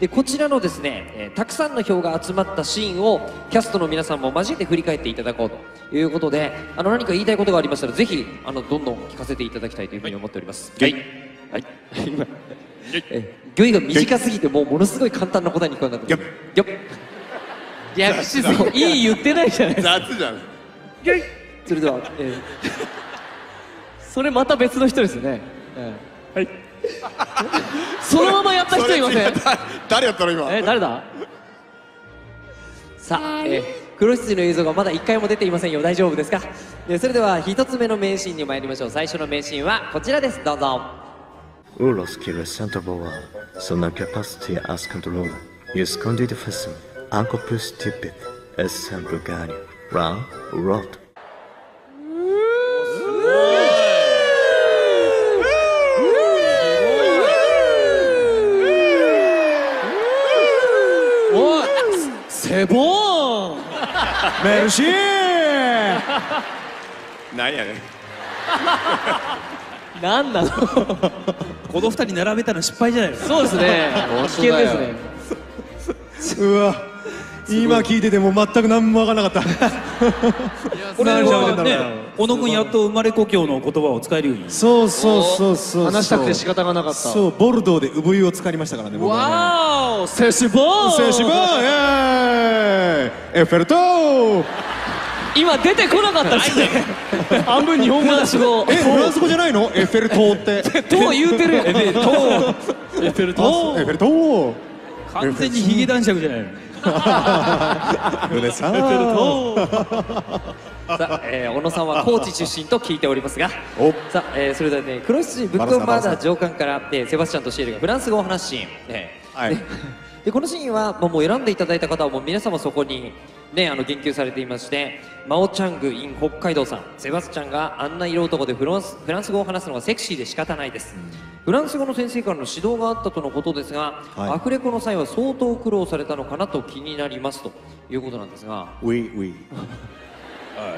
でこちらのですね、えーたくさんの票が集まったシーンをキャストの皆さんも交えて振り返っていただこうということであの何か言いたいことがありましたらぜひあのどんどん聞かせていただきたいというふうに思っております。はい。はい。今えー、ギョイが短すぎてもうものすごい簡単な答えに聞こえなかった。ギョッギョッ略しすぎいい言ってないじゃないですか。雑じゃんそれでは、えー。それまた別の人ですね、ええはい そのままやった人いません？誰やったの今？え誰だ？さあ、え、黒羊の映像がまだ1回も出ていませんよ。大丈夫ですか？でそれでは1つ目の名シーンに参りましょう。最初の名シーンはこちらです。どうぞ。ウロスキルセントボワーソナキャパシティアスコントロールユスコンディティフェスンアンコプスティピッエッセンブガニランウロトメルシーなんやねん何なの？この二人並べたの失敗じゃない？ですかそうですね。危険ですね。うわ。今聞いてても全く何も分からなかった。これはね小野君やっと生まれ故郷の言葉を使えるように。そうそうそうそう話したくて仕方がなかった。そうボルドーで産湯を使いましたからね僕はね。わーおセシボー。ンセシボーイエーイエッフェル塔今出てこなかったですね。半分日本語だ。し語。えフランス語じゃないの？エッフェル塔って。と言うてるやんエフェルトエフェルあトエッフェル塔完全にヒゲ男爵じゃないの。ルネサンさあ、えー小野さんは高知出身と聞いておりますが。お。さあ、えーそれではね黒羊ブックオンマーダー上官から、えーセバスチャンとシエルがフランス語を話すシーン、えー。はいででこのシーンは、まあ、もう選んでいただいた方はもう皆様そこに、ね、あの言及されていましてマオチャング in 北海道さんセバスチャンがあんな色男でフランスフランス語を話すのがセクシーで仕方ないです、フランス語の先生からの指導があったとのことですが、はい。アフレコの際は相当苦労されたのかなと気になりますということなんですが。ウィ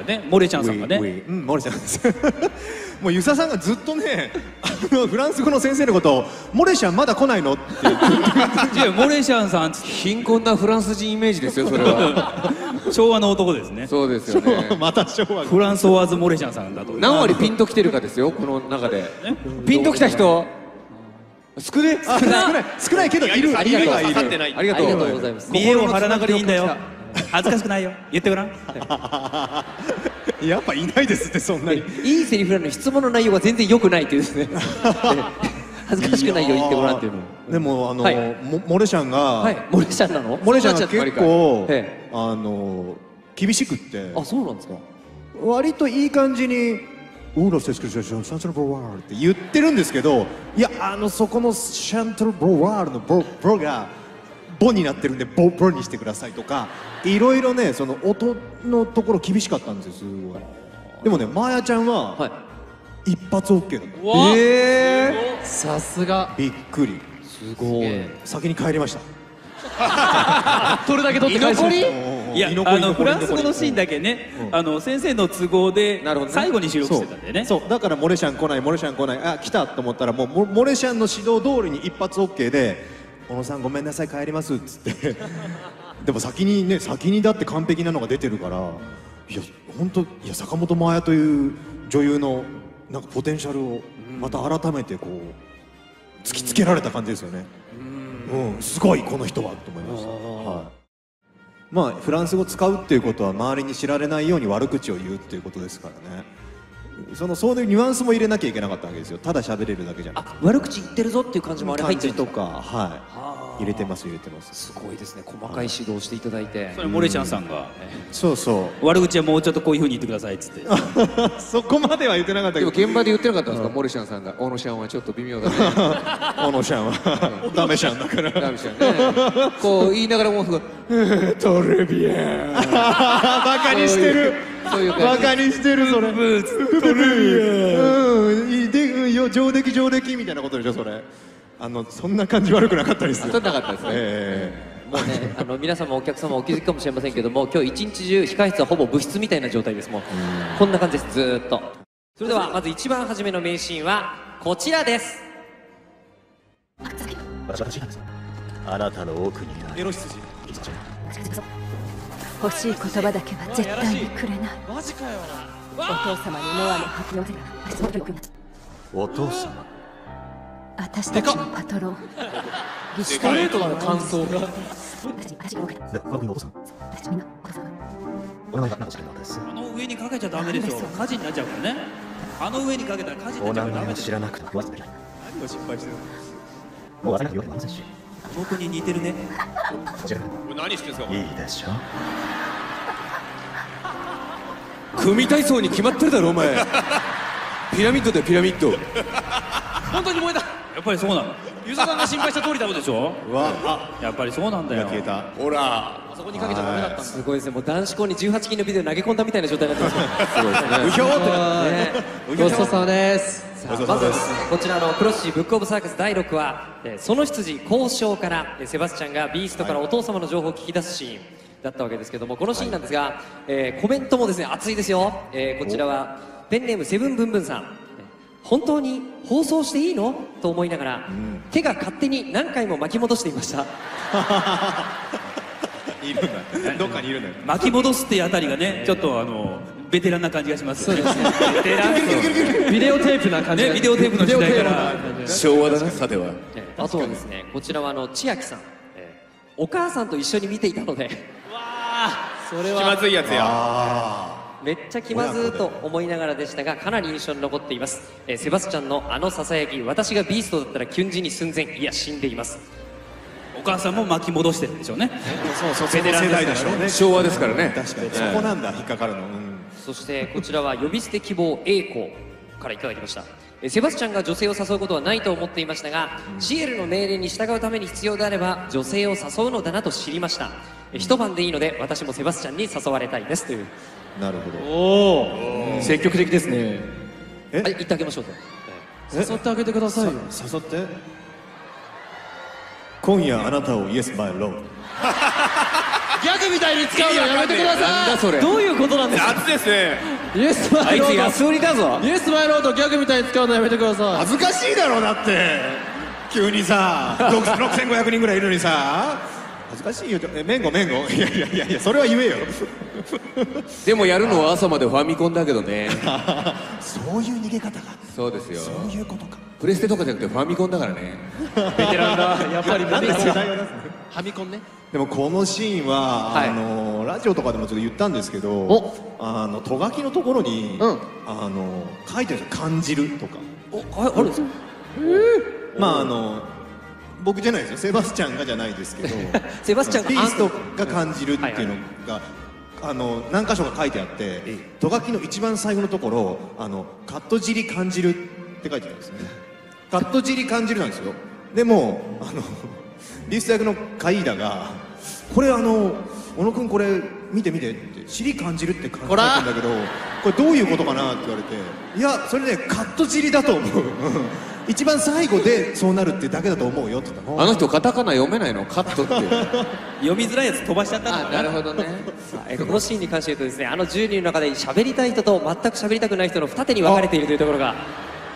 ねモレちゃんさんがね。うんモレちゃんです。もうユサさんがずっとねあのフランス語の先生のことを「モレちゃんまだ来ないの?」って言って違うモレシャンさん貧困なフランス人イメージですよそれは。て 昭和の男ですね。そうですよね。また昭和。フランソワーズ・モレシャンさんだと。何割ピンときてるかですよこの中で。ピンときた人？少ない。少ない。けどいる。ありがとう。いる。はいる刺さってないありがとうありがとうございます。見栄を張らなくていいんだよ恥ずかしくないよ。言ってごらん。やっぱいないですってそんなに。いいセリフなのに質問の内容が全然良くないっていうですね。恥ずかしくないよ言ってごらんっていうの。でもあの、はい。モモレシャンが、はい。モレシャンなの？モレシャンが結構、えあの厳しくって。あそうなんですか？割といい感じに「ウーロセスクションシャントルブロワール」って言ってるんですけどいやあのそこのシャントルブロワールのボボがボになってるんでボボにしてくださいとかいろいろねその音のところ厳しかったんですよすごい。でもねマーヤちゃんは、はい。一発 OK だった。わえさすが。びっくり。すごい。先に帰りました。どれだけ取って返しましたいやあのフランス語のシーンだけね、あの先生の都合で最後に収録してたんでね。そう。だからモレシャン来ないモレシャン来ない。あ来たと思ったらもうモモレシャンの指導通りに一発 OK で「小野さんごめんなさい帰ります」っつって。でも先にね先にだって完璧なのが出てるからいや本当いや坂本真綾という女優のなんかポテンシャルをまた改めてこう突きつけられた感じですよね。うん。すごいこの人はと思いました。はい。まあフランス語使うっていうことは周りに知られないように悪口を言うっていうことですからねそのそういうニュアンスも入れなきゃいけなかったわけですよ。ただ喋れるだけじゃなくて。あ悪口言ってるぞっていう感じもあれ入ってる。んですか感じとか。はい。入れてます入れてます。すごいですね。細かい指導をしていただいて。それモレちゃんさんが。そうそう。悪口はもうちょっとこういうふうに言ってくださいっつって。そこまでは言ってなかったでもけど現場で言ってなかったんですか？モレシャンさんが。大野シャンはちょっと微妙だね。小野シャンは。ダメシャンだから。ダメシャンね。こう言いながらもうトレビアン。バカにしてるそういうバ感じ。カにしてるそれ。トレビアンうん。いいでうんよ上出来上出来みたいなことでしょそれ。あのそんな感じ悪くなかったですよそんなかったですね。えもうね あの皆様お客様お気づきかもしれませんけども今日一日中控室はほぼ部室みたいな状態ですもう。こんな感じですずーっと。それではまず一番初めの名シーンはこちらです。あなたの奥にある。エロ羊欲しい言葉だけは絶対にくれない。マジかよお父様にノアの発表お父様。私たちのパトロン。儀ストレートなの感想がで僕のお父さんお名前が何か知るのですあの上にかけちゃダメですよ火事になっ。ちゃうからねあの上にかけたら火事にお名前をなっ。ちゃうからダメです知らなくても忘れない何を心配してるもう忘れなくてよくありませんし僕に似てるね。こちら何してんすかいいでしょ。組体操に決まってるだろお前。ピラミッドだよピラミッド。本当に燃えた。やっぱりそうなの。ユーザーさんが心配した通りだそうでしょ。うわあやっぱりそうなんだよ。消えた。ほら。あそこにかけちゃダメだったんだ。すごいです。ねもう男子校に18禁のビデオ投げ込んだみたいな状態になってます。すごいですね。うひょーってなってね。ごちそうさまですまずはです。ねこちらのクロッシーブックオブサーカス第6話えーその羊交渉からえーセバスチャンがビーストからお父様の情報を聞き出すシーンだったわけですけどもこのシーンなんですが、えーコメントもですね熱いですよ、えーこちらはペンネームセブンブンブンさん。本当に放送していいの？と思いながら、手が勝手に何回も巻き戻していました いるんだどっかにいるんだよ。巻き戻すっていうあたりがねちょっとあのベテランな感じがします。そうですね。ベテランビデオテープな感じねビデオテープの時代から。昭和だなさては。えーあとはですねこちらはあの千秋さん、えーお母さんと一緒に見ていたので。それ気まはずいやつや。あめっちゃ気まずーと思いながらでしたがかなり印象に残っています、えーセバスチャンのあのささやき私がビーストだったらキュン死に寸前。いや死んでいますお母さんも巻き戻してるんでしょうね。あそうそうその世代でしょうね。昭和ですからね。確かに。そこなんだ引っかかるの。うん。そしてこちらは呼び捨て希望 A 子からいただきました。えーセバスチャンが女性を誘うことはないと思っていましたが、シエルの命令に従うために必要であれば女性を誘うのだなと知りました。えー一晩でいいので私もセバスチャンに誘われたいですという。なるほど。おお積極的ですね。え？はい言ってあげましょうと誘ってあげてくださいよ。誘って？今夜あなたをイエスバイローギャグみたいに使うのやめてくだなんさだそれ。いどういうことなんですか？夏ですね。イエスマあいつイロー安売りだぞド。イエスマイロードギャグみたいに使うのやめてください。恥ずかしいだろだって。急にさ6 6500人ぐらいいるのにさ。恥ずかしいよ。えメンゴメンゴ？いやいやいやいやそれは言えよ。でもやるのは朝までファミコンだけどね。そういう逃げ方が。そうですよ。そういうことかプレステとかじゃなくてファミコンだからね。ベテランだ。やっぱりなんで世代を出すのファミコンね。でもこのシーンは、はい。あのラジオとかでもちょっと言ったんですけどお。あのとがきのところに、うん。あの書いてるんですよ「感じる」とか。おああるんですか？まああの僕じゃないです。よセバスチャンがじゃないですけど セバスチャンがピーストが感じるっていうのが、あの何箇所か書いてあってとがきの一番最後のところあのカット尻感じるって書いてあるんですねカット尻感じるなんですよ。でもあのリース役のカイーダがこれあの小野君これ見て見てって尻感じるって感じてるんだけどこれどういうことかなって言われていやそれねカット尻だと思う。一番最後でそうなるってだけだと思うよって言ったの。あの人カタカナ読めないの？カットって。読みづらいやつ飛ばしちゃったのあかななるほどね。えーこのシーンに関して言うとですねあの10人の中で喋りたい人と全く喋りたくない人の二手に分かれているというところが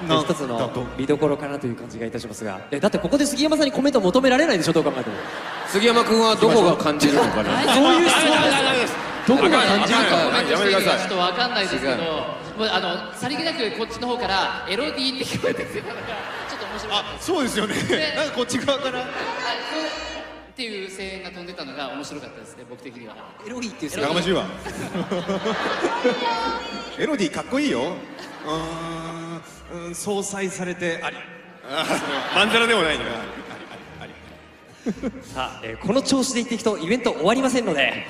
一つの見どころかなという感じがいたしますが。えだってここで杉山さんにコメント求められないでしょどう考えても。杉山君はどこが感じるのかな？そういう質問どこが感じるか。はいやめてくださいちょっとわかんないです。けど、もうあのさりげなくこっちの方からエロディーって聞こえてきて、なんかちょっと面白かったです。そうですよね。なんかこっち側から。はいっていう声援が飛んでたのが面白かったですね、僕的には。エロいっていうやかましいわ。エロディかっこいいよ。うーんうん相殺されてあり。まんざらでもないんだよさあ、えーこの調子でいっていくとイベント終わりませんので、